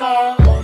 America.